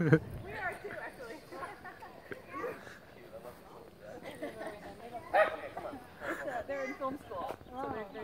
we are too, actually. they're in film school, so.